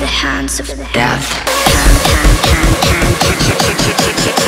the hands of death.